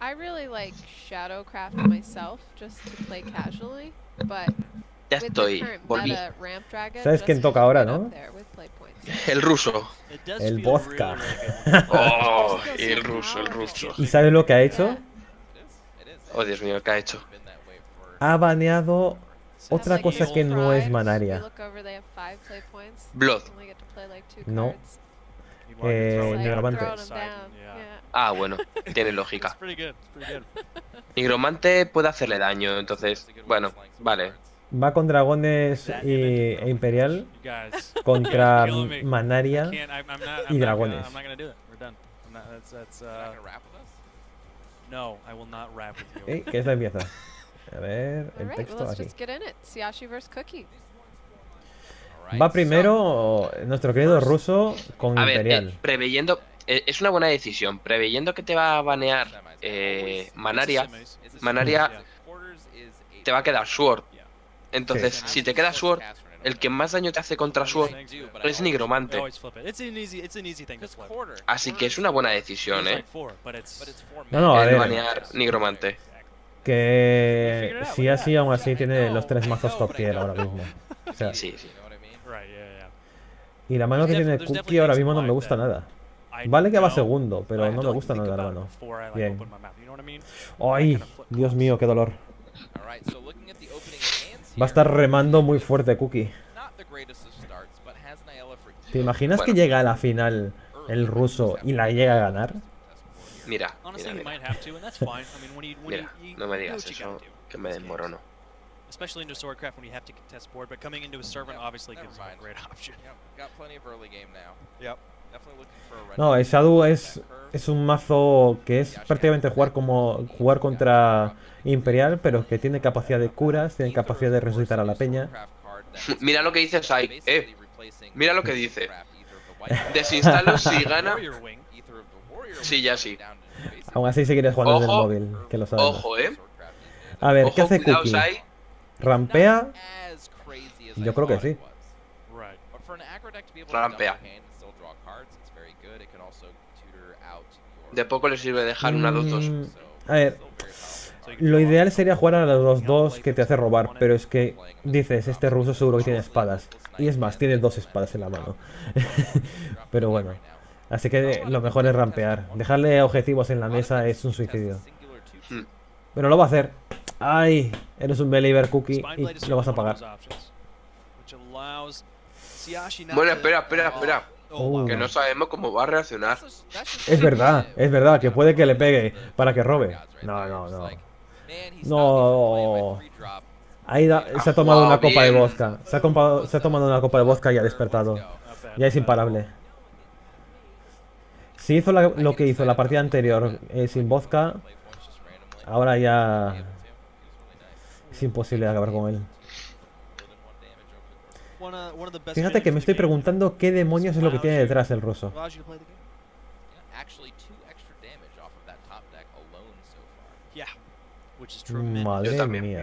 I really like Shadowcraft myself, just to play casually, but Ya estoy, current volví. meta Ramp Dragon, ¿Sabes quién toca ahora, no? El ruso. El vodka. Oh, el ruso, el ruso. ¿Y sabes lo que ha hecho? Oh, Dios mío, ¿qué ha hecho? Ha baneado otra cosa que no es Manaria. Blood. No. cards. You want to Eh. Ah, bueno, tiene lógica. Nigromante puede hacerle daño, entonces, bueno, vale. Va con dragones y, e imperial contra. Manaria. Y dragones. Eh, que esta empieza. A ver, el texto let's aquí. just get in it. Siyashi versus Cookie. Va primero nuestro querido ruso con A ver, imperial. eh, preveyendo, eh, es una buena decisión. Preveyendo que te va a banear eh, Manaria, Manaria te va a quedar Sword. Entonces, Sí. si te queda Sword, el que más daño te hace contra Sword es Nigromante. Así que es una buena decisión, eh. No, no, a ver. banear Nigromante. Que si así, aún así tiene los tres mazos top tier ahora mismo. O sea, Sí, sí. Y la mano que tiene Cookie ahora mismo no in me gusta nada. Vale que va segundo, pero no me gusta nada la mano. Bien. ¡Ay! Dios mío, qué dolor. Va a estar remando muy fuerte Cookie. ¿Te imaginas que llega a la final el ruso y la llega a ganar? Mira, mira, mira. no me digas eso, que me desmorono. Especially into Swordcraft when you have to contest board, but coming into a servant obviously gives you a great option. No, el Shadow es, es un mazo que es prácticamente jugar como jugar contra Imperial, pero que tiene capacidad de curas, tiene capacidad de resucitar a la peña. Mira lo que dice Sai, eh. Mira lo que dice. Desinstalo si gana. Sí, ya sí. Aún así seguiré jugando desde el Ojo, móvil, que lo sabemos. Ojo, eh. A ver, ¿qué Ojo, hace cuidado, Cookie? Sai. ¿Rampea? Yo creo que sí. Rampea. De poco le sirve dejar una 2-2. Mm, A ver, lo ideal sería jugar a los dos que te hace robar, pero es que dices, este ruso seguro que tiene espadas. Y es más, tiene dos espadas en la mano. pero bueno. Así que lo mejor es rampear. Dejarle objetivos en la mesa es un suicidio. Hmm. Pero lo va a hacer. ¡Ay! Eres un believer cookie y lo vas a pagar. Bueno, espera, espera, espera. Oh, wow. Que no sabemos cómo va a reaccionar. Es verdad, es verdad, que puede que le pegue para que robe. No, no, no. No. Ahí da- se ha tomado una copa de vodka. Se ha, compa- se ha tomado una copa de vodka y ha despertado. Ya es imparable. Si hizo la- lo que hizo la partida anterior eh, sin vodka, ahora ya es imposible acabar con él. Best Fíjate que me estoy preguntando qué demonios es lo que tiene detrás el ruso. Madre mía.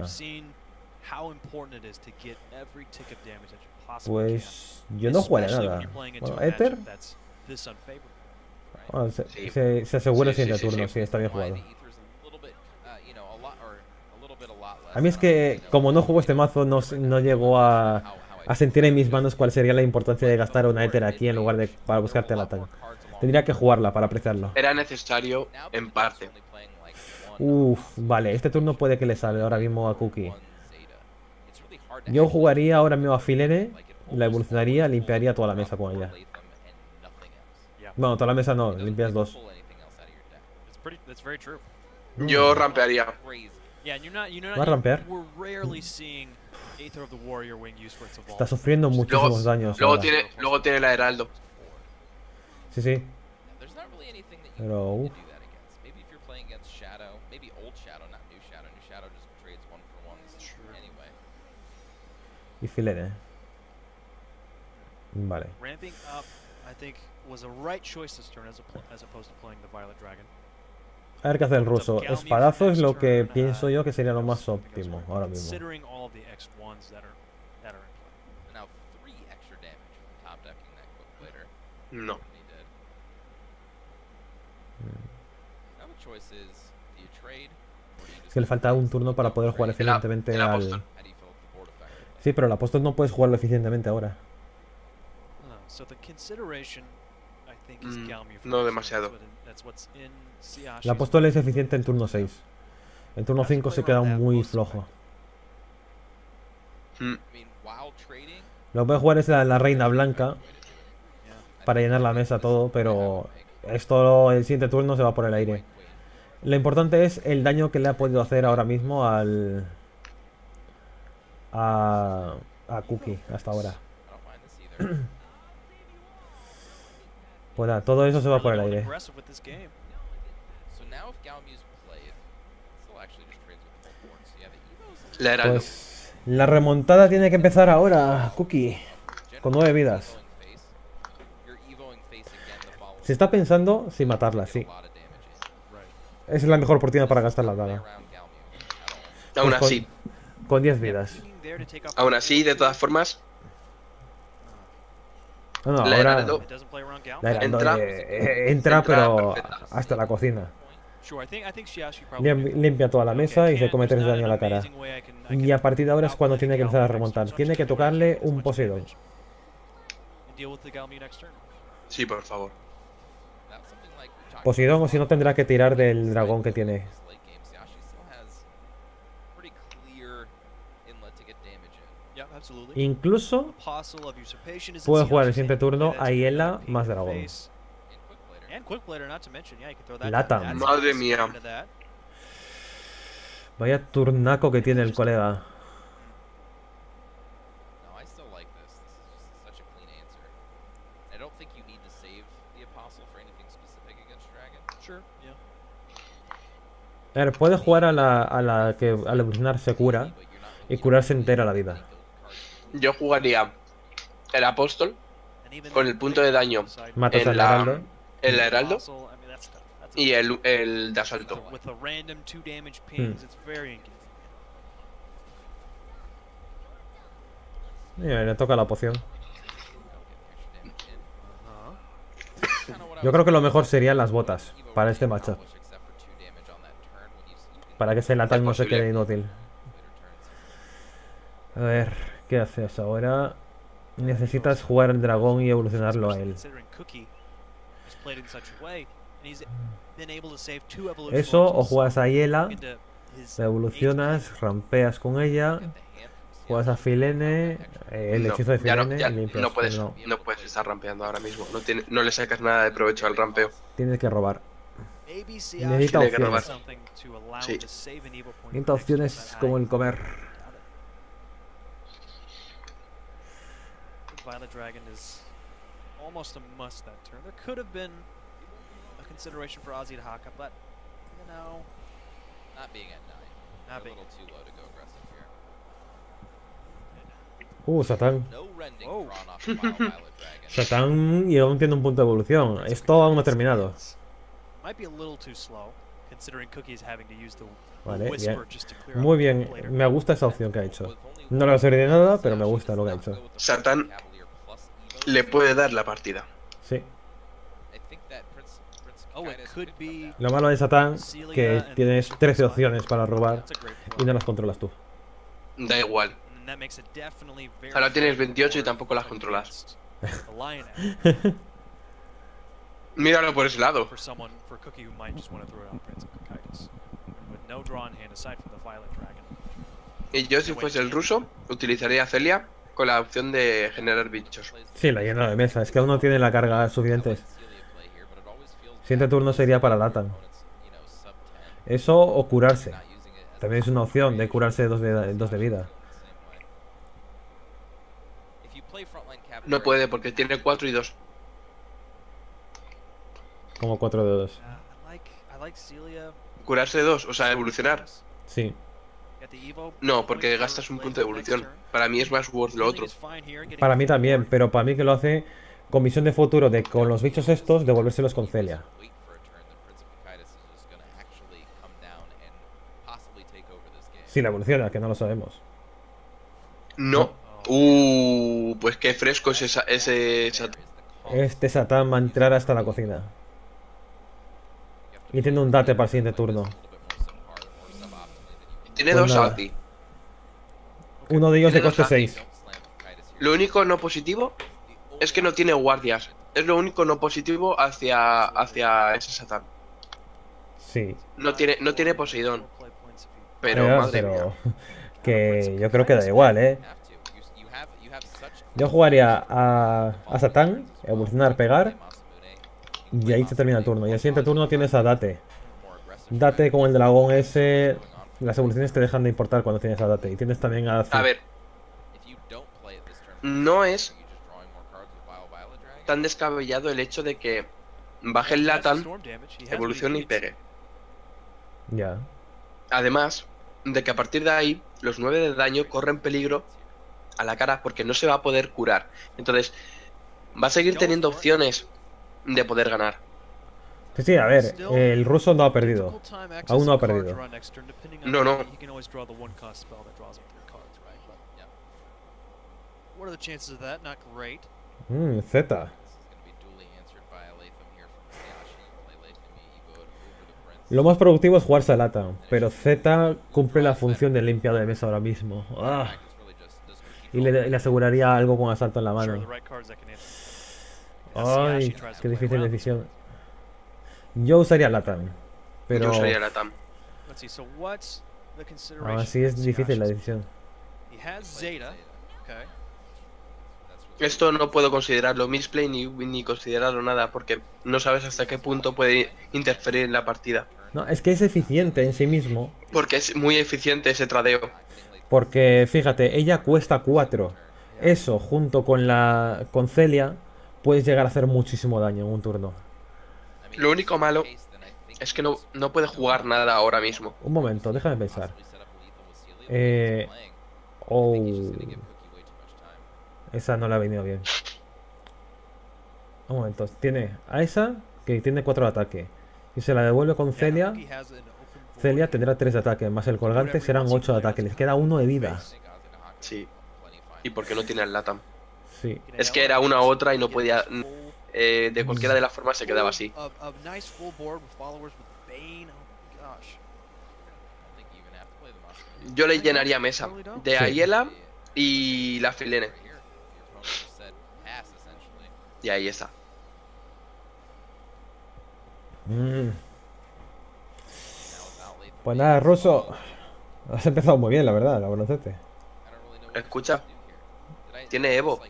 Pues yo no jugaré nada. Bueno, Ether, bueno, se, se- se asegura el siguiente turno, sí, está bien jugado. A mí es que, como no juego este mazo, no, no llego a, a sentir en mis manos cuál sería la importancia de gastar una Ether aquí en lugar de para buscarte el ataque. Tendría que jugarla para apreciarlo. Era necesario en parte. Uf, vale, este turno puede que le salga ahora mismo a Cookie. Yo jugaría ahora mismo a Filere, la evolucionaría, limpiaría toda la mesa con ella. Bueno, toda la mesa no, limpias dos. It's pretty. That's very true. Yo rampearía. ¿Va a rampear? We're rarely seeing Aether of the Warrior Wing used for its evolve. Está sufriendo Luego, muchísimos daños. luego ahora. tiene, luego tiene la Heraldo. Sí, sí. Pero, uf. Y Filere. Vale. Ramping up, I think, was a right choice this turn as, a, as opposed to playing the Violet Dragon. A ver qué hace el ruso. Espadazo es lo que pienso yo que sería lo más óptimo ahora mismo. Considering all of the X1s that are that are in play. No. Es que le falta un turno para poder jugar eficientemente al... Sí, pero el apóstol no puedes jugarlo eficientemente ahora. Is Mm, no demasiado. El apóstol es eficiente en turno 6. En turno 5 se queda muy flojo. Mm. Lo que puede jugar es la, la reina blanca para llenar la mesa todo, pero esto el siguiente turno se va por el aire. Lo importante es el daño que le ha podido hacer ahora mismo al... A, a Cookie hasta ahora. Pues nada, todo eso se va por el aire. Pues la remontada tiene que empezar ahora, Cookie. Con nueve vidas. Se está pensando si matarla, sí. Esa es la mejor oportunidad para gastar la daga. Aún pues con- así, Con 10 vidas. Aún the así, de todas formas, No, no, La ahora la Heraldo, Entra- eh, eh, entra, entra pero perfecta. hasta la cocina. Limpia toda la mesa y se come there's 3 not daño a la cara. Y a partir de ahora es cuando tiene que empezar a remontar. Tiene que tocarle un Poseidon. sí, por favor. Poseidón o si no tendrá que tirar del dragón que tiene. Incluso puede jugar el siguiente turno gonna be más dragón. That's Madre mía. Vaya turnaco que tiene el colega. No, I still like this. This is just such a clean answer. I don't think you need to save the apostle for anything specific against dragon. Sure, yeah. A ver, puede jugar a la, a la que al evolucionar se cura y curarse entera la vida. Yo jugaría el apóstol con el punto de daño Matas En al heraldo. el heraldo y el, el de asalto. Hmm. le toca la poción. Yo creo que lo mejor serían las botas para este matchup. can Para que ese Latan no se quede inútil. A ver, ¿qué haces ahora? Necesitas jugar el dragón y evolucionarlo a él. Eso, o juegas a Hiela, into his la evolucionas, rampeas con ella, juegas a Filene, eh, el No, hechizo de ya no, Filene ya y limpias. no puedes, no puedes estar rampeando ahora mismo. No, tiene, no le sacas nada de provecho al rampeo. tienes que robar. Necesita opciones. Sí. Necesita opciones como el comer. doubt it. Violet Dragon is almost a must that turn. There could have been a consideration for Ozzy to Haka, but you know, Not being at nine. Not You're a being little too low to go aggressive here. Uh, Satán. Dragon. Satán y aún tiene un punto de evolución. Esto aún no ha terminado. A Vale, bien. Muy bien, me gusta esa opción que ha hecho. No le va a servir de nada, pero me gusta lo que ha hecho. Satán Le puede dar la partida. Sí. Oh. Lo malo de Satán que tienes Bishop 13 aside. opciones para robar y no las controlas tú. Da igual. Very Ahora tienes fair 28 y for tampoco las controlas. Míralo por ese lado. for someone for Cookie who might just want to throw it on Prince of Cocytus. With no draw in hand aside from the Violet Dragon. Y yo, si fuese el ruso, utilizaría a Celia con la opción de generar bichos. Sí, la llena de mesa. Es que aún no tiene la carga suficiente. Siguiente turno sería para Latan. opponent's, you know, sub 10, Eso o curarse. También es una opción de curarse dos de, dos de vida. No puede porque tiene 4 y 2. Como 4 de 2. Uh, I like I like Celia. Curarse 2, o sea, evolucionar. Sí. No, point porque for gastas un punto de evolución. Para mí es más worth lo otro. Para mí también, pero para mí que lo hace con visión de futuro de con los bichos estos devolvérselos con Celia. Si la evoluciona, que no lo sabemos. No. Uh, pues qué fresco es esa, ese Sat- Este Satán va a entrar hasta la cocina. Y tiene un date para el siguiente turno. Tiene Pues dos nada. ulti. Uno de ellos de coste ulti. 6. Lo único no positivo es que no tiene guardias. Es lo único no positivo hacia, hacia ese Satán. Sí. No tiene, no tiene Poseidón. Pero, madre pero mía. que yo creo que da igual, ¿eh? Yo jugaría a, a Satán, evolucionar, pegar, y ahí se termina el turno. Y el siguiente turno tienes a Date. Date con el dragón ese. Las evoluciones te dejan de importar cuando tienes a Date. Y tienes también a. A ver, no es tan descabellado el hecho de que baje el Latan, evolucione y pegue. Ya. Además de que a partir de ahí los 9 de daño corren peligro a la cara porque no se va a poder curar. Entonces, va a seguir teniendo opciones de poder ganar. Sí, sí, a ver. El ruso no ha perdido. Aún no ha perdido. No, no. What are the chances of that? Not great. Mmm, Z. Lo más productivo es jugarse a Lata, pero Z cumple la función de limpiado de mesa ahora mismo. Ah, y le, le aseguraría algo con asalto en la mano. Ay, qué difícil decisión. Yo usaría Latan, pero Yo usaría la TAM. Let's see. So what's the consideration? aún así es difícil la decisión. He has Zeta. Okay. Esto no puedo considerarlo misplay ni, ni considerarlo nada porque no sabes hasta qué punto puede interferir en la partida. No, es que es eficiente en sí mismo, Porque es muy eficiente ese tradeo. porque fíjate, ella cuesta 4. Eso, junto con la con Celia, puedes llegar a hacer muchísimo daño en un turno. Lo único malo Es que no, no puede jugar nada ahora mismo. Un momento, déjame pensar. Eh, oh, esa no le ha venido bien. Un momento, tiene a esa que tiene 4 de ataque. Y se la devuelve con Celia. Celia tendrá 3 de ataque, más el colgante serán 8 de ataque. Les queda 1 de vida. Sí. ¿Y por qué no tiene el LATAM? Sí. Es que era una u otra y no podía. Eh, de cualquiera de las formas se quedaba así. Yo le llenaría mesa de. Ayela y la Filene. Y ahí está. Mm. Pues nada, Russo. Has empezado muy bien, la verdad, la broncetes. Escucha, tiene Evo,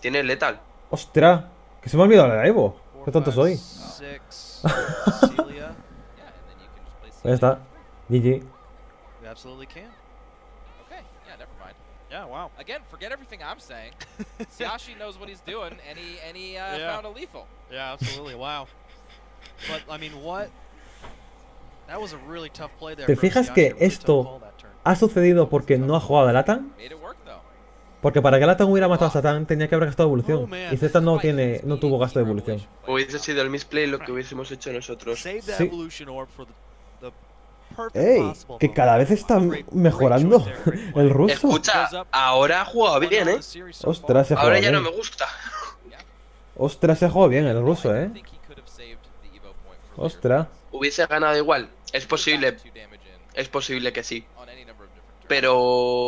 tiene Lethal. ¡Ostras! Que se me ha olvidado la de Evo. Qué tonto soy. Ya está. GG. You absolutely can. Okay, yeah, never mind. Yeah, wow. Again, forget everything I'm saying. Siashi knows what he's doing, and he and he uh, Yeah. found a lethal. Yeah, absolutely. wow. But I mean, what? That was a really tough play there. ¿Te fijas que esto-. ¿Ha sucedido porque no ha jugado a Latan? Porque para que Latan hubiera matado a Satán tenía que haber gastado Oh, evolución. man. Y Z no tiene, no tuvo gasto de evolución. Hubiese sido el misplay lo que hubiésemos hecho nosotros. Sí. ¡Ey! Que cada vez está mejorando el ruso. Escucha, ahora ha jugado bien, ¿eh? Ostras, se. Ahora juega ya no bien. me gusta. Ostras, se jugó bien el ruso, eh. Ostras. Hubiese ganado igual. Es posible, es posible que sí. Pero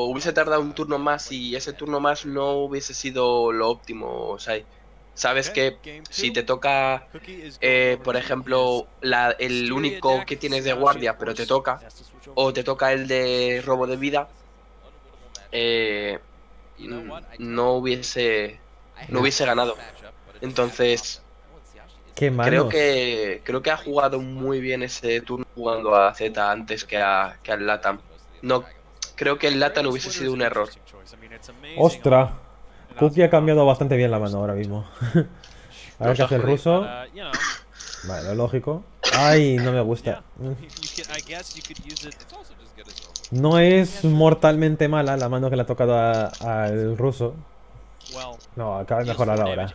hubiese tardado un turno más y ese turno más no hubiese sido lo óptimo. O sea, sabes Okay, que si te toca, eh, por ejemplo, la, el único que tienes de guardia, pero te toca, o te toca el de robo de vida, eh? I no hubiese, no have hubiese ganado. Entonces. Creo que creo que ha jugado muy bien ese turno jugando a Z antes que a que al Latam. No, creo que el Latam hubiese sido un error. Ostras. Cookie ha cambiado bastante bien la mano ahora mismo. A ver qué ha hace el ruso. Vale, lo lógico. Ay, no me gusta. No es mortalmente mala la mano que le ha tocado a- al ruso. No, acaba de mejorar ahora.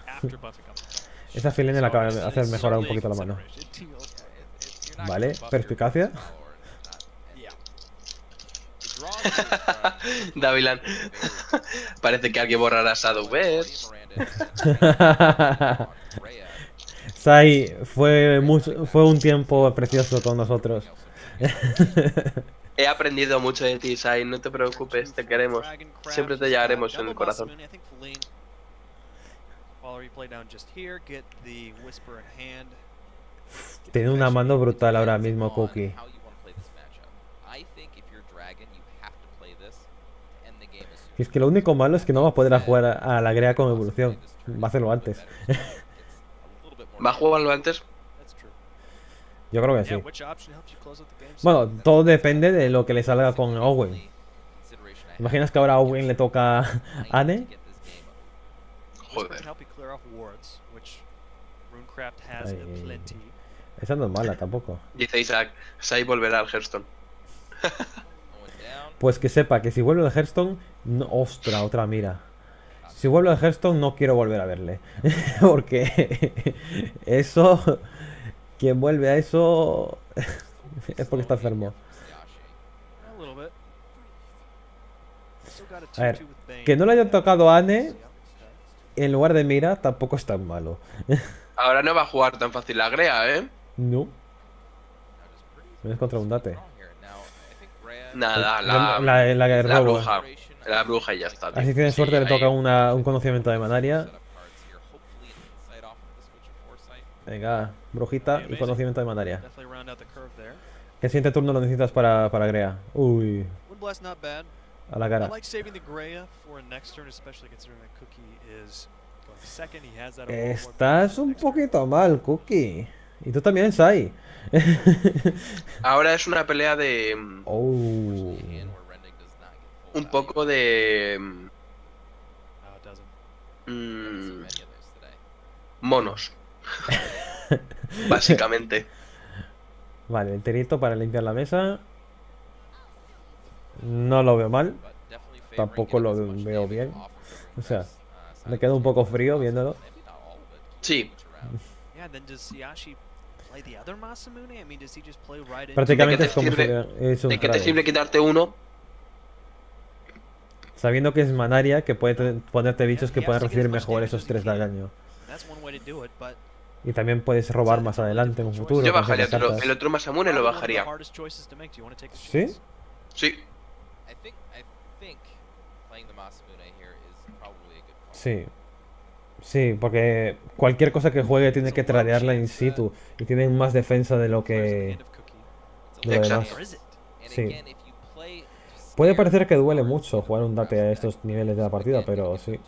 Esa filene le acaba de hacer mejorar un poquito la mano. Vale, perspicacia. follower, it's not- Yeah. Davilan, parece que alguien borrará Shadowverse. Sai, fue, mucho, fue un tiempo precioso con nosotros. He aprendido mucho de ti, Sai, no te preocupes, te queremos. Siempre te llevaremos en el corazón. Tiene una mano brutal ahora mismo, Cookie. Y es que lo único malo es que no va a poder jugar a, a la Grea con evolución. Va a hacerlo antes. ¿Va a jugarlo antes? Yo creo que sí. Bueno, todo depende de lo que le salga con Owen. ¿Imaginas que ahora a Owen le toca a Anne? Joder. Ay, esa no es mala tampoco. Dice Isaac, Sai volverá al Hearthstone. Pues que sepa que si vuelve al Hearthstone, no, ostra, otra mira. Si vuelve al Hearthstone no quiero volver a verle. Porque eso, quien vuelve a eso es porque está enfermo. A ver, que no le haya tocado a Anne en lugar de Mira tampoco es tan malo. Ahora no va a jugar tan fácil la Grea, ¿eh? No. Es contra un date. Nada, la, La, la, la, la bruja. La bruja y ya está. tío. Así tienes suerte, le Ahí. toca una, un conocimiento de Manaria. Venga, brujita y conocimiento de Manaria. ¿Qué siguiente turno lo necesitas para, para Grea? Uy, a la I cara. like saving the Greya for next turn, especially considering that Cookie is going second. He has that Aurora Void Estás un poquito mal, Cookie. Y tú también, Sai. Ahora es una pelea de. mm, oh. Un poco de. mm, monos. Básicamente. Vale, el tirito para limpiar la mesa. No lo veo mal. Tampoco lo veo bien. O sea, me quedo un poco frío viéndolo. Sí, Prácticamente te es como sirve- hecho un ¿de qué te sirve quitarte uno? Sabiendo que es Manaria, que puede te- ponerte bichos que pueden recibir mejor esos 3 de daño. Y también puedes robar más adelante en un futuro. Yo bajaría otro- el otro Masamune lo bajaría. hardest choices to make. Do you want to take the ¿Sí? Sí, I think I think playing the Masamune here is probably a good call. Sí. Sí, porque cualquier cosa que juegue tiene que tradearla in situ. Y tienen más defensa de lo que... de lo demás. Sí. Puede parecer que duele mucho jugar un date a estos niveles de la partida, pero sí.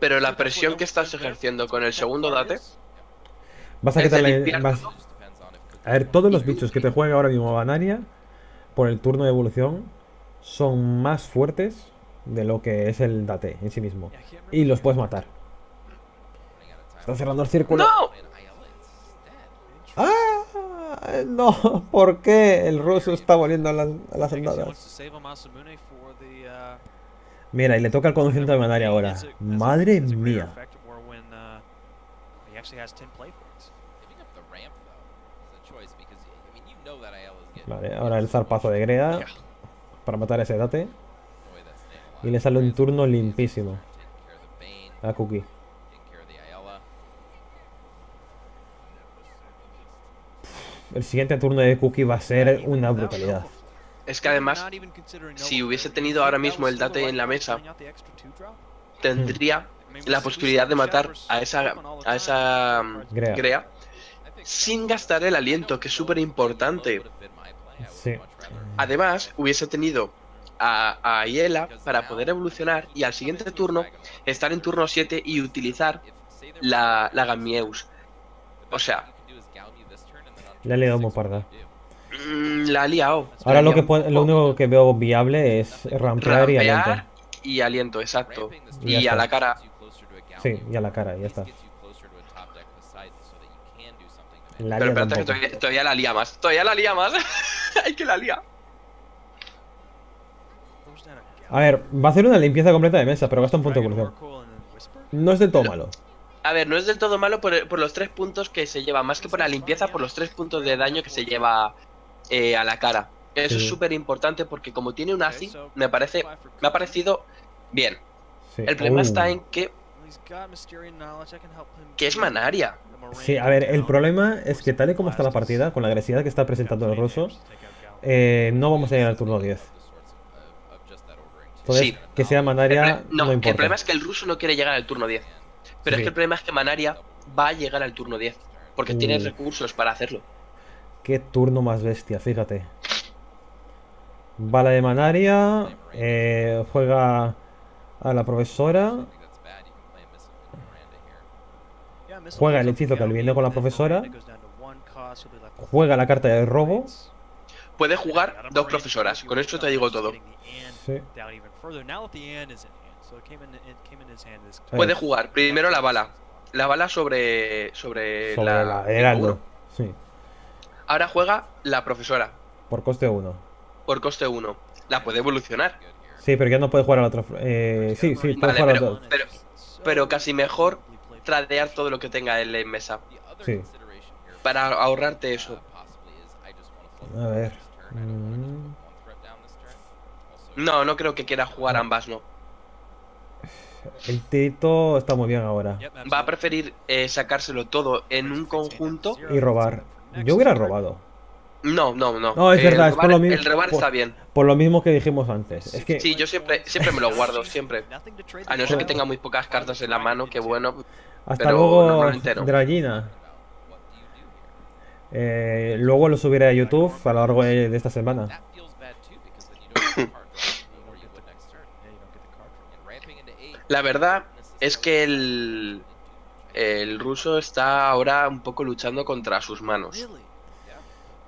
Pero la presión que estás ejerciendo con el segundo date. Vas a quitarle... vas-. A ver, todos los bichos que te juegan ahora mismo Banaria, por el turno de evolución, son más fuertes de lo que es el date en sí mismo. Y los puedes matar. Está cerrando el círculo. ¡No! ¡Ah! No, ¿por qué el ruso está volviendo a las, a las andadas? uh, Mira, y le toca el conocimiento de Manaria ahora. Madre mía. effect or when, he actually has 10 play points. Vale, ahora el zarpazo de Grea para matar a ese date. Y le sale un turno limpísimo a Cookie. El siguiente turno de Cookie va a ser una brutalidad. Es que además, si hubiese tenido ahora mismo el date en la mesa, tendría la posibilidad de matar a esa, a esa mm, Grea. Grea sin gastar el aliento, que es súper importante. Sí. Además, hubiese tenido a, a para poder evolucionar y al siguiente turno estar en turno 7 y utilizar la, la Gamieus. O sea, Le ha liado muy parda. mm, la ha liado. Ahora La lo que puede- lo único que veo viable es rampear y Rampear aliento. y aliento, exacto. Y Y a la cara. Sí, y a la cara, ya está. La Pero espérate que todavía, todavía la lía más. Todavía la lía más. Hay que la lía. A ver, va a hacer una limpieza completa de mesa, pero gasta un punto de evolución. No es del todo malo. A ver, no es del todo malo por, por los tres puntos que se lleva, más que por la limpieza, por los tres puntos de daño que se lleva eh, a la cara. Eso Sí. es súper importante porque como tiene un so me parece, me ha parecido bien. Sí. El problema Uh, está en que Que es Manaria. Sí, a ver, el problema es que tal y como está la partida, con la agresividad que está presentando el ruso, eh, no vamos a llegar al turno 10. Entonces, Sí. que sea Manaria no, no el importa. problema es que el ruso no quiere llegar al turno 10. Pero Sí. es que el problema es que Manaria va a llegar al turno 10. Porque tiene Uh. recursos para hacerlo. Qué turno más bestia, fíjate. Bala de Manaria, eh, juega a la profesora, Juega el hechizo que viene con la profesora. juega la carta de robo. Puede jugar dos profesoras. Con eso te digo todo. Sí. Puede jugar primero la bala. La bala sobre. Sobre, Sobre la. la Heraldo. Sí, Ahora juega la profesora. por coste 1. Por coste 1. La puede evolucionar. Sí, pero ya no puede jugar a la otra. eh, sí, sí, puede Vale, jugar a pero- la otra. pero- pero casi mejor Tradear todo lo que tenga él en mesa. Sí. Para ahorrarte eso. A ver. Mm, No, no creo que quiera jugar ambas, no. el Tito está muy bien ahora. Va a preferir eh, sacárselo todo en un conjunto. Y robar. Yo hubiera robado. No, no, no. No, es verdad, el es por lo mismo- El robar por- está bien. Por lo mismo que dijimos antes. Es que Sí, yo siempre, siempre me lo guardo, siempre. A no ser que tenga muy pocas cartas en la mano, que bueno. hasta pero luego normalmente no. Dragina. Eh, luego lo subiré a YouTube a lo largo de, de esta semana. La verdad es que el, el ruso está ahora un poco luchando contra sus manos.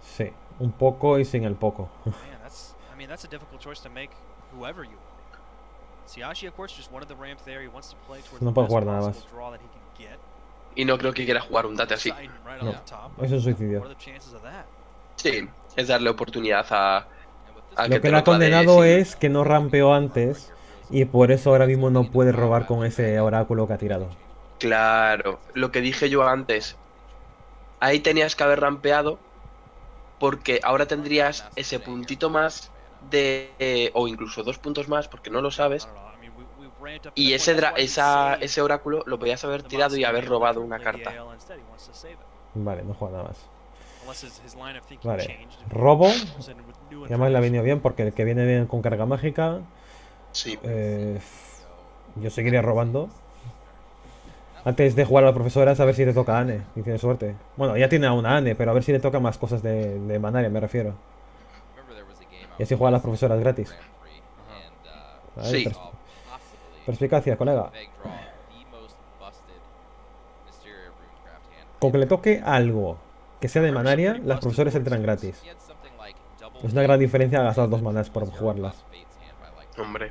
Sí, un poco y sin el poco. Man, that's I mean that's a difficult choice to make whoever you are. Siashi of course just wanted the ramp there. He wants to play towards No the puede jugar nada más. Y no creo que quiera jugar un date así. No. off the top. Es un suicidio. Sí, es darle oportunidad a. a Lo que te le ha condenado es que no rampeó antes y por eso ahora mismo no puede robar con ese oráculo que ha tirado. Claro, lo que dije yo antes. Ahí tenías que haber rampeado. Porque ahora tendrías ese puntito más de. eh, o incluso dos puntos más, porque no lo sabes. Y ese, dra- esa, ese oráculo lo podías haber tirado y haber robado una carta. Vale, no juega nada más. Vale, robo. Y además le ha venido bien porque el que viene bien con carga mágica, Sí. eh, yo seguiría robando. Antes de jugar a la profesora, a ver si le toca a Anne, y tiene suerte. Bueno, ya tiene a una Anne, pero a ver si le toca más cosas de, de Manaria, me refiero. Y así juega a las profesoras gratis. Ahí, Sí. pers- perspicacia, colega. Con que le toque algo que sea de Manaria, las profesoras entran gratis. Es una gran diferencia gastar dos manas por jugarlas. Hombre.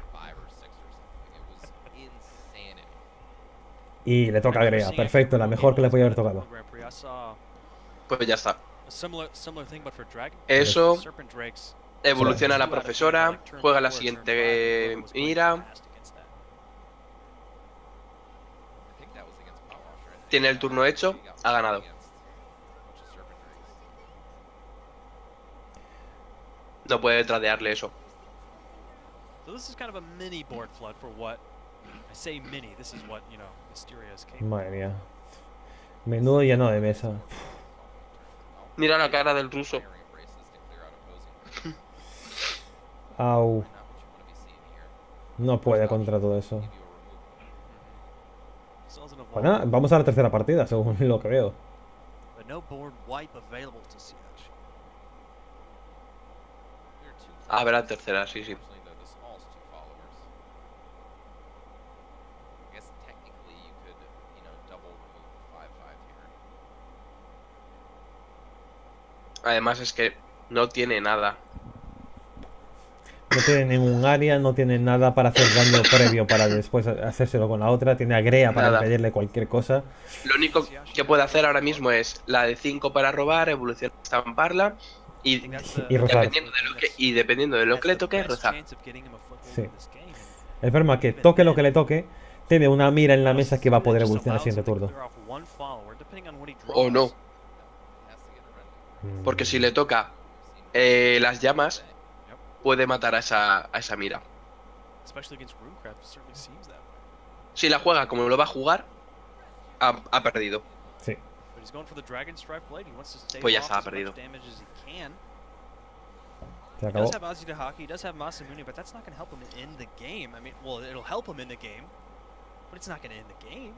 Y le toca a Grea, perfecto, la mejor que le podía haber tocado. Pues ya está. Eso evoluciona a la profesora, juega la siguiente mira, tiene el turno hecho, ha ganado. No puede tradearle eso. A. Madre mía. Menudo lleno de mesa. Mira la cara del ruso. Au. No puede contra todo eso. Nada, vamos a la tercera partida, según lo que veo. but no board wipe available to Siege. Habrá tercera, sí, sí. Además es que no tiene nada. No tiene ningún área, no tiene nada para hacer daño previo para después hacérselo con la otra. Tiene a Grea para Nada. impedirle cualquier cosa. Lo único que puede hacer ahora mismo es la de 5 para robar, evolucionar, estamparla y Y dependiendo de lo que, y dependiendo de lo que le toque, foothold Sí. El problema es que toque lo que le toque, tiene una mira en la mesa que va a poder evolucionar el siguiente to turno. clear off one follower, depending on what he O no. Porque si le toca eh, las llamas, puede matar a esa, a esa mira. Si la juega como lo va a jugar, ha, ha perdido. Sí. But he's going for the Dragon Strike Blade. He wants to stave Pues ya está, as much perdido. damage as he can. Se He acabó. does have Ozzy Dahaki, he does have Masamune, but that's not going to help him in the game. I mean, well, it'll help him in the game, but it's not going to end the game.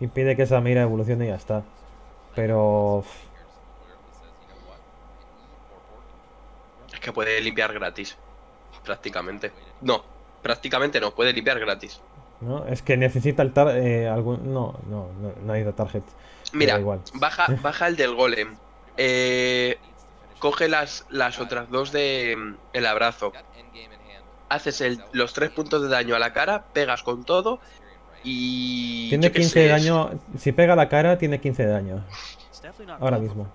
Impide que Samira evolucione y ya está. Pero. Es que puede limpiar gratis. Prácticamente. No, prácticamente no, puede limpiar gratis. ¿no? Es que necesita el tar eh, algún. No, no, no, no ha ido target. Mira, igual. baja, baja el del golem. Eh, coge las, las otras dos de mm, el abrazo. Haces el- los tres puntos de daño a la cara, pegas con todo y. Tiene yo qué 15 de daño. Si pega la cara, tiene 15 de daño. Ahora mismo.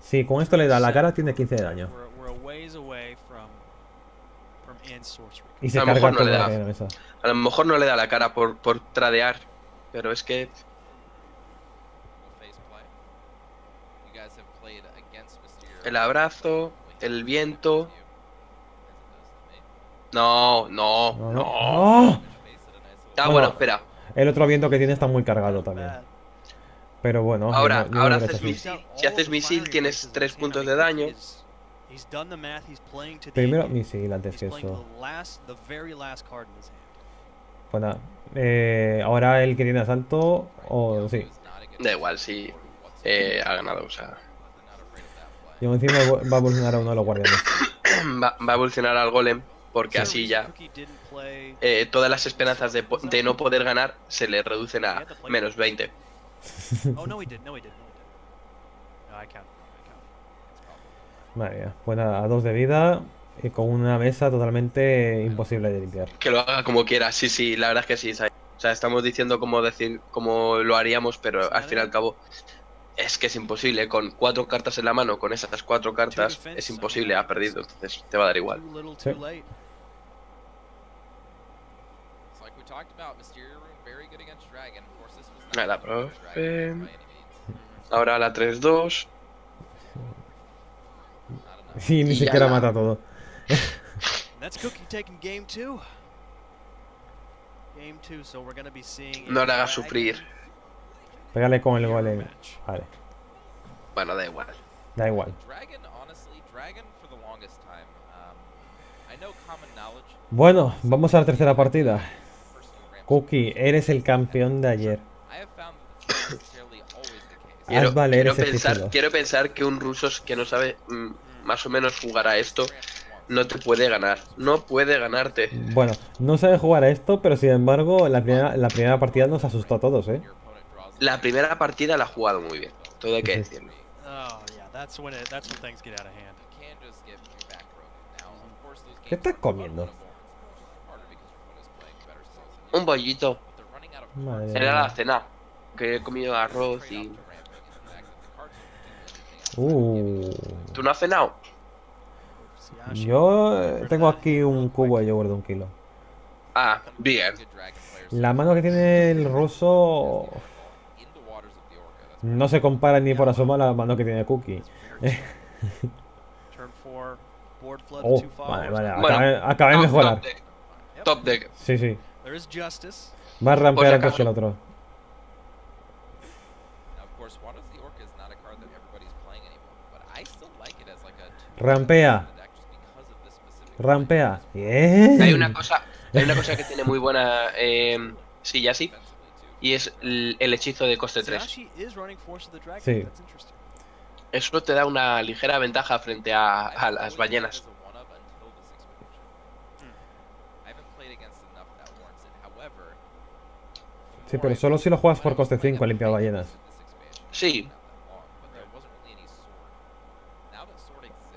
Si con esto le da la cara, tiene 15 de daño. Y se A lo carga mejor no todo le da. la. A lo mejor no le da la cara por, por tradear. Pero es que. El abrazo, el viento. No, no, No, no. no. Ah, Bueno, bueno, espera. El otro viento que tiene está muy cargado también. Pero bueno. Ahora- no- yo no ahora haces misil. Si haces misil, tienes bases tres at the puntos same de daño. Primero misil antes que eso. Pues nada. Eh, ahora el que tiene asalto. O sí. Da igual, si eh, ha ganado, o sea. Y encima va a evolucionar a uno de los guardianes. Va, va a evolucionar al golem, porque así ya. Eh, todas las esperanzas de, po- de no poder ganar se le reducen a menos 20. Oh no, he did. No, he did. No, he did. No, I count. I count. Madre mía. Pues nada, a dos de vida. Y con una mesa totalmente imposible de limpiar. Que lo haga como quiera, sí, sí, la verdad es que sí. O sea, estamos diciendo cómo decir, cómo lo haríamos, pero al fin y al cabo es que es imposible. Con cuatro cartas en la mano, con esas cuatro cartas, es imposible, ha perdido, entonces te va a dar igual. Sí. Too late. Nada, profe. Ahora la 3-2. Y ni siquiera la- mata todo. And that's Cookie taking game two. Game two, so we're gonna be seeing. a No le hagas sufrir. Pégale con el golem. match. Vale, Bueno, da igual. da igual. Dragon, honestly, Dragon for the longest time. Um, I know common knowledge. Bueno, vamos a la tercera partida. Cookie, eres el campeón de ayer. Quiero, pensar, título. quiero pensar que un ruso que no sabe mm, más o menos jugar a esto no te puede ganar. No puede ganarte. Bueno, no sabe jugar a esto, pero sin embargo, la primera, la primera partida nos asustó a todos, ¿eh? La primera partida la ha jugado muy bien. Todo hay que decirlo. Oh ¿Qué estás comiendo? Un bollito. Madre. Era la cena. Que he comido arroz y. Uh, ¿Tú no has cenado? Yo eh, tengo aquí un cubo de yogur de un kilo. Ah, bien. La mano que tiene el ruso no se compara ni por asoma a la mano que tiene Cookie. Oh, vale, vale, Bueno, acabé, acabé de Top- mejorar. Top deck. Yep. Top deck. Sí, sí. There is justice. Va a rampear Por si antes que el otro. Now, of course, Waters of the Orca is not a card that everybody's playing anymore, but I still like it as like a two Rampea. Rampea. Bien. Hay una cosa, hay una cosa que tiene muy buena eh, sí, defensively, too. y es el, el hechizo de coste 3. Siashi is running Force of the Dragon. Sí. That's interesting. Eso te da una ligera ventaja frente a, a las ballenas. I haven't played against enough that warrants it. However, the Sí, pero solo si lo juegas por coste playing, 5 I limpiado played ballenas. Sí.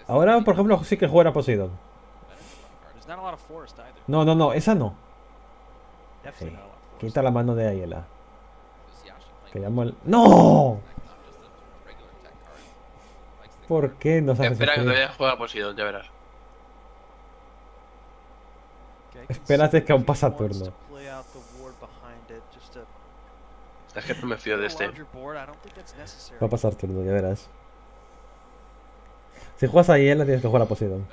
Ahora, por ejemplo, sí que juega a Poseidon. a. No, no, no, esa no. Sí. a. Quita la mano de Ayela. Que llamo el... ¡No! a ¿Por qué nos haces Espera que te sufrir? voy a jugar a Poseidon, ya verás. Espérate que aún pasa turno. to play out the ward behind it just to Es que no me fío de este. larger board. I don't think that's necessary. Va a pasar turno, ya verás. Si juegas a Ayela tienes que jugar a Poseidon.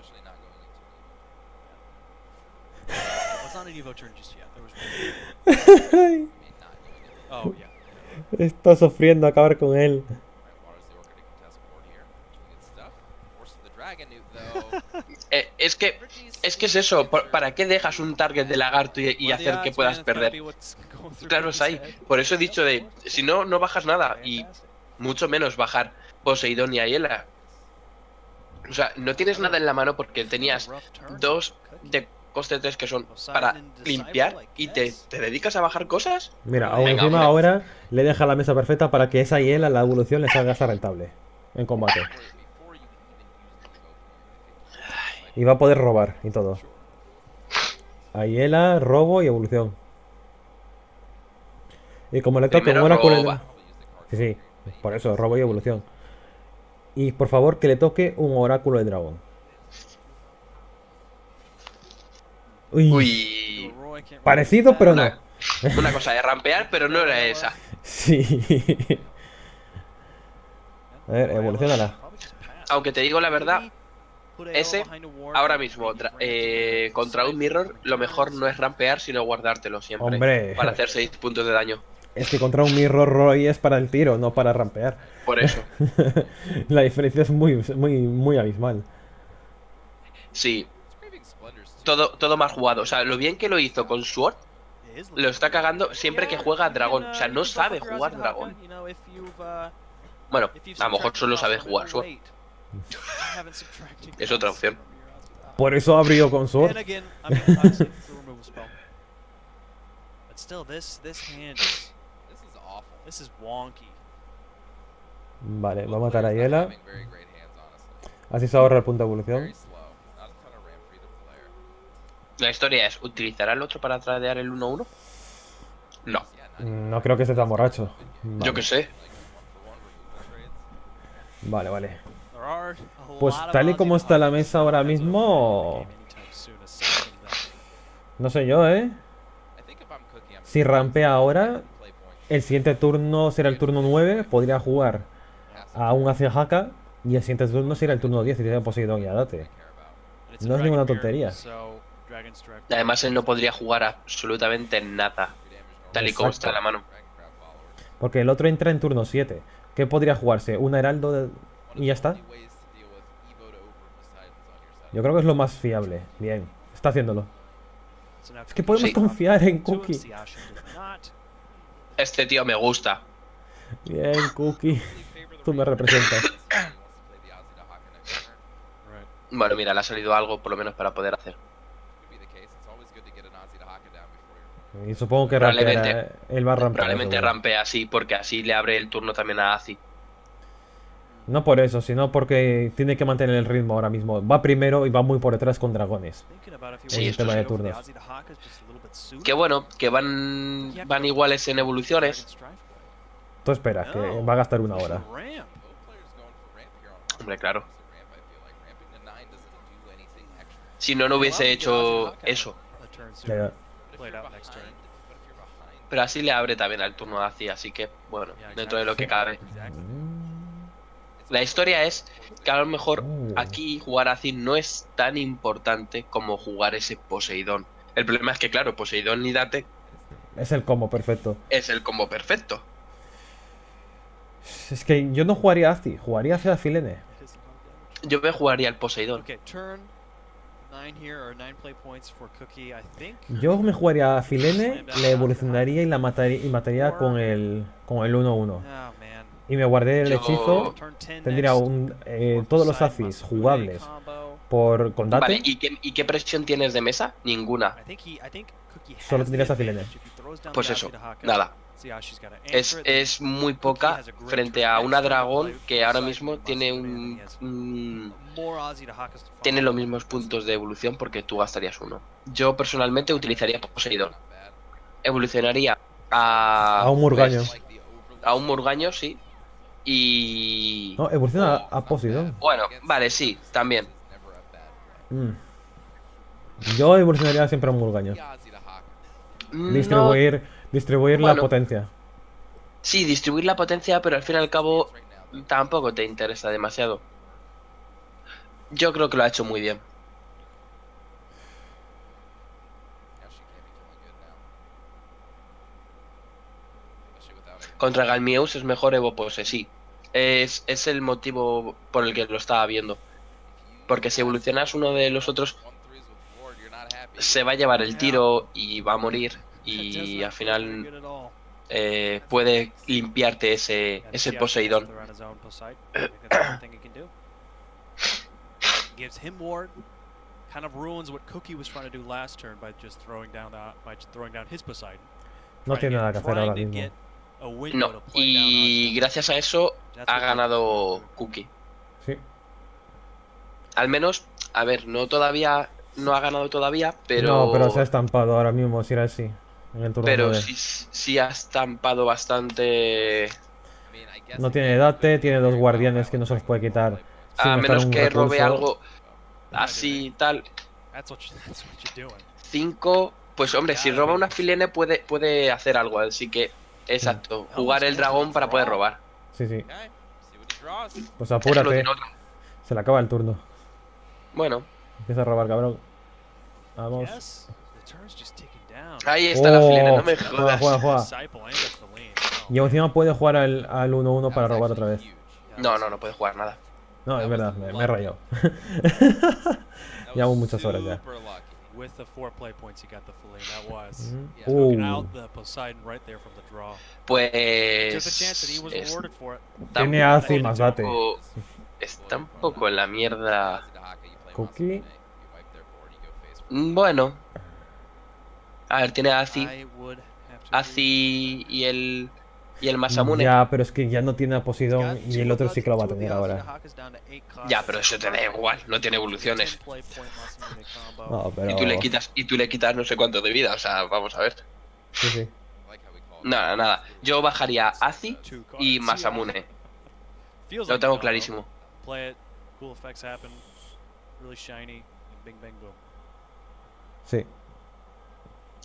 Oh. Está sufriendo acabar con él. Eh, es que es que es eso, ¿para qué dejas un target de lagarto y, hacer que puedas perder? Be what's going through Claro, es Cookie's ahí. head. Por eso he dicho de, si no, no bajas nada y mucho menos bajar Poseidón y Ayela. O sea, no tienes nada en la mano porque tenías dos de coste 3 que son para limpiar y te, te dedicas a bajar cosas. Mira, aún Venga, encima hombre. ahora le deja la mesa perfecta para que esa hiela, la evolución, le salga hasta rentable en combate. Y va a poder robar y todo. Ayela, robo y evolución. Y como le toque un Primero oráculo... roba. Sí, sí, por eso, robo y evolución. Y por favor que le toque un oráculo de dragón. Uy, parecido pero do no. Una, una cosa de rampear, pero no era esa. Sí. A ver, evolucionala. Aunque te digo la verdad, ese, ahora mismo, it eh, contra un mirror, lo mejor no es rampear, sino guardártelo siempre. Hombre. Para hacer 6 puntos de daño. Es que contra un Mirror Roy es para el tiro, no para rampear. Por eso. La diferencia es muy, muy, muy abismal. Sí, todo, todo mal jugado. O sea, lo bien que lo hizo con Sword, lo está cagando siempre que juega you dragón. O sea, no sabe jugar dragón. Bueno, a lo mejor solo sabe jugar or Sword. Es otra opción. Por eso abrió con Sword. Still, this this hand is This is wonky. Vale, va a matar a honestly. Así se ahorra el punto de evolución. La historia es, ¿utilizará el otro para tradear el 1-1? No, even No creo que esté tan borracho. yo que sé. vale. vale. Pues tal y como está la mesa ahora mismo-. No sé yo, ¿eh? Si rampea ahora. El siguiente turno será el turno 9. Podría jugar a un Haka. Y el siguiente turno será el turno 10 y tiene Poseidón y Adate. No es ninguna tontería. Además, él no podría jugar absolutamente nada, tal y como está en la mano. Porque el otro entra en turno 7. ¿Qué podría jugarse? ¿Un Heraldo de- y ya está? Yo creo que es lo más fiable. Bien, está haciéndolo. Es que podemos Sí. confiar en Cookie. Este tío me gusta. Bien, Cookie. Tú me representas. Bueno, mira, le ha salido algo por lo menos para poder hacer. Y supongo que Probablemente. rampeará. Él va a rampear. Probablemente seguro. rampea así, porque así le abre el turno también a Azi. No por eso, sino porque tiene que mantener el ritmo ahora mismo. Va primero y va muy por detrás con dragones. Sí, sí. go for the turnos. Que bueno, que van, van iguales en evoluciones. Tú esperas, que va a gastar una hora. Hombre, claro. Si no, no hubiese hecho eso. Pero así le abre también al turno a Azi, así que, bueno, dentro de lo que cabe. La historia es que a lo mejor Uh. aquí jugar Azi no es tan importante como jugar ese Poseidón. El problema es que, claro, Poseidón y Date Es el combo perfecto. es el combo perfecto. Es que yo no jugaría Azi, jugaría hacia Filene. A. Yo me jugaría el Poseidón. Okay, turn nine here or nine play points for Cookie, I think. Yo me jugaría a Filene, le evolucionaría y la mataría, y mataría con el con el 1-1. Oh man. Y me guardé el hechizo. Turn 10 Tendría un, eh, for todos los Azis jugables. Por. Vale, ¿y qué, ¿y qué presión tienes de mesa? Ninguna. Solo tendrías a Filene. Pues eso, nada. Es, es muy poca frente a una dragón que ahora mismo tiene un, tiene los mismos puntos de evolución porque tú gastarías uno. Yo personalmente utilizaría Poseidón. Evolucionaría a A un Murgaño. pues, a un Murgaño, sí. Y No, evoluciona a- bad. bueno, vale, sí, también. Mm. Yo evolucionaría siempre a un Murgaña. Mm, distribuir, distribuir la potencia. Sí, distribuir la potencia, pero al fin y al cabo tampoco te interesa demasiado. Yo creo que lo ha hecho muy bien. Contra Galmius es mejor Evo Pose, sí. Es, es el motivo por el que lo estaba viendo. Porque si evolucionas uno de los otros, se va a llevar el tiro y va a morir. Y al final eh, puede limpiarte ese, ese Poseidón. Gives him ward. Kind of ruins what Cookie was trying to do last turn by just throwing down the, by just throwing down his Poseidon. No tiene nada que hacer ahora mismo. No, y gracias a eso ha ganado Cookie. Al menos, a ver, no todavía, no ha ganado todavía, pero... No, pero se ha estampado ahora mismo, si era así. En el turno Pero sí, sí ha estampado bastante... No tiene date, tiene dos guardianes que no se los puede quitar. A menos que robe algo así tal. That's what, you, that's what you're doing. 5, pues hombre, si roba una filene puede, puede hacer algo, así que... Exacto, jugar el dragón para poder robar. Sí, sí. Pues apúrate. Se le acaba el turno. Bueno, Empieza a robar, cabrón. Vamos. Ahí está la filene, no me Oh, juega, jodas. juega, juega. Lean. Oh. Y encima puede jugar al al 1-1 para robar otra vez. No, no, no puede jugar nada. No, es verdad, me, me he rayado. Llevamos muchas horas ya. With the four play points, he got the fillet. That was Mm. Yeah. took Uh, out the Poseidon right there from the draw. Pues... The chance he was es- rewarded for it. está Tiene Azi más date. poco- Está un poco en la mierda. Cookie. Mm, Bueno. A ver, tiene a Azi. Azi y el... Y el Masamune. Ya, pero es que ya no tiene a got y el otro sí que lo va a tener ahora. Ya, pero eso te da igual, no tiene evoluciones. No, pero... Y tú le quitas, y tú le quitas no sé cuánto de vida, o sea, vamos a ver. Sí, sí. Nada, nada. Yo bajaría Azi y Masamune. Lo tengo clarísimo. Play it, cool effects happen, really shiny, bing bang boom. Sí.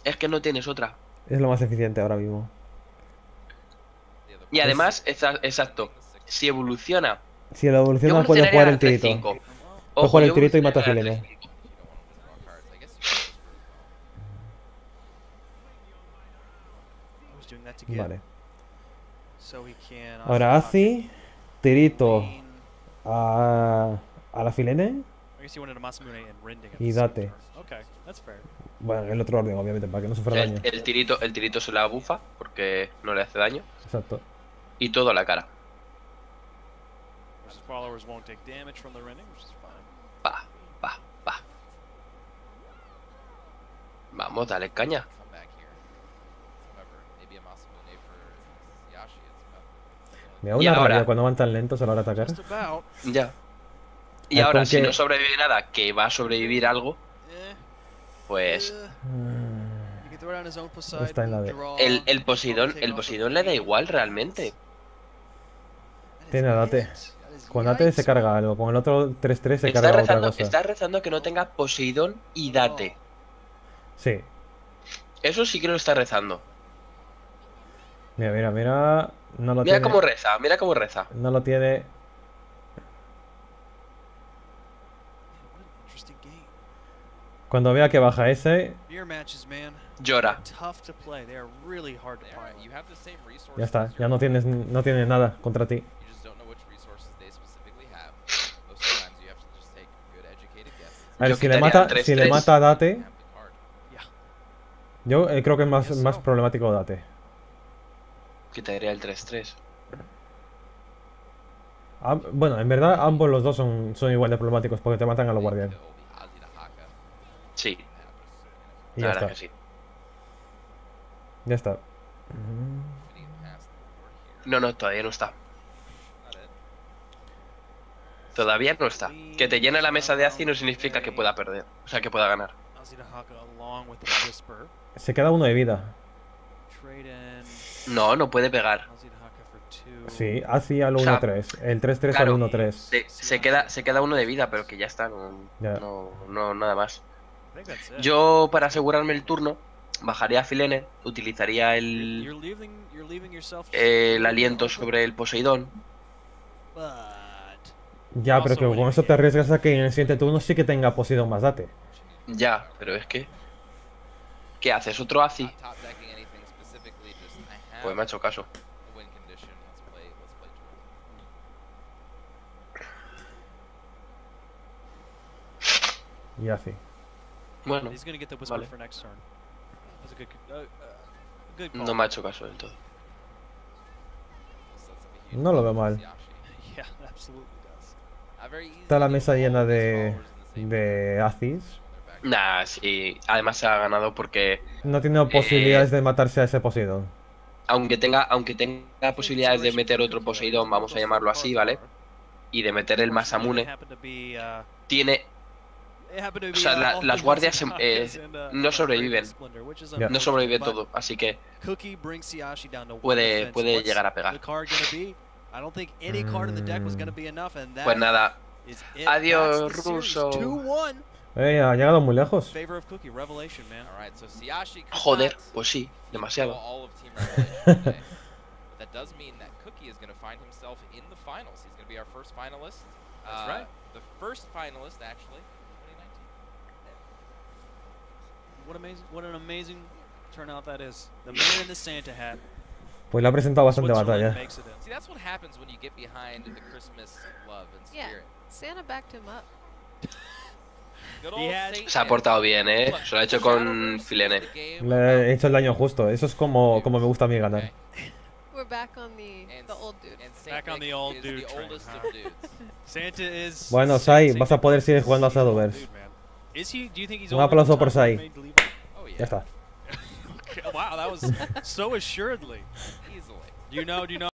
Es que no tienes otra. Es lo más eficiente ahora mismo. Y además, exa- exacto, si evoluciona... Si la Yo evoluciona puede evolucionaría jugar el tirito. 3-5. Puede Ojo, jugar el tirito y mata a evolucionaría al Filene. 3-5. I was doing that to get Vale. can. Ahora Azi, tirito a, a la Filene. Y date. Bueno, en el otro orden, obviamente, para que no sufra daño. El, tirito, el tirito se la bufa porque no le hace daño. Exacto. Y todo a la cara. Pa, pa, pa. Vamos, dale caña. Me da una ahora- rabia cuando van tan lentos a la hora de atacar. Ya. Y Ah, ahora, si que- no sobrevive nada, que va a sobrevivir algo, pues Está en la de- el, el Poseidón, el Poseidón le da igual realmente. Tiene date. That is Con Date se carga algo, con el otro 3-3 se Está carga otra rezando, cosa. está rezando que no tenga Poseidón y Date. Sí. Eso sí que lo está rezando. Mira, mira, mira. No lo Mira tiene. cómo reza, mira cómo reza. No lo tiene. What an interesting game. Cuando vea que baja ese. Llora. Tough to play. They are really hard to They play. are- you have the same resources ya está. Ya no tienes, no tiene nada contra ti. You just don't know which resources they specifically have. Most of the times you have to just take good educated guesses. A ver, si le mata, el si le 3-3. mata a Date, yo eh, creo que es más, más problemático Date. Quitaría el 3-3. Am- bueno, en verdad ambos los dos son, son igual de problemáticos porque te matan a los guardianes. Kill the Ozzy the Haka. Sí, Y la ya verdad está. que sí. Ya está. No, no, todavía no está. Todavía no está. Que te llene la mesa de Azi no significa que pueda perder. O sea, que pueda ganar. Se queda uno de vida. No, no puede pegar. Sí, hacia al O sea, 1-3. El 3-3 claro. al 1-3. Se, se queda, se queda uno de vida, pero que ya está. No, Ya. no, no, nada más. Yo, para asegurarme el turno, bajaría a Filene, utilizaría el, aliento sobre el Poseidón. Ya, pero que con eso te arriesgas a que en el siguiente turno sí que tenga Poseidón más date. Ya, pero es que... ¿Qué haces? ¿Otro ACI? Pues me ha hecho caso. Y ACI. Bueno, He's gonna get the whisper Vale. for next turn. That's a good, uh, uh, good call. no me ha hecho caso del todo. No lo veo mal. Está la mesa llena de, de Aziz. Nah, sí. Además se ha ganado porque No tiene posibilidades Eh, de matarse a ese Poseidón. aunque tenga, aunque tenga posibilidades de meter otro Poseidón, vamos a llamarlo así, ¿vale? Y de meter el Masamune, uh, tiene, O sea, la- las the guardias, Hakas eh, no sobreviven. Ya. no unfortunate, sobrevive but todo, así que puede, puede llegar a pegar. card gonna be? I don't think any card in the deck was gonna be enough, and that Pues nada. Adiós. 2-1 Eh, ha llegado muy lejos. joder, pues sí, demasiado. all of Team Revelation today. But that does mean that Cookie is going to find himself in the finals. He's going to be our first finalist. That's Uh, right. The first finalist, actually, in 2019. What amazing! What an amazing turnout that is. The man in the Santa hat. Pues le ha presentado bastante batalla. See, that's what happens when you get behind the Christmas love and Yeah. spirit. Santa backed him up. Good He old had- Saint Se ha portado bien, eh. Se lo ha hecho con Filene. Le he hecho el daño justo. Eso es como, como me gusta a mí ganar. We're back on the old dude. Back on the old is dude the train, oldest huh? of dudes. Santa is. Bueno, Sa- Sai, vas a poder seguir jugando a Shadowverse. Dude, man. Is he? Do you think he's Un aplauso por Sai. Oh yeah. Ya está. Wow, that was so assuredly. Easily. Do you know? Do you know?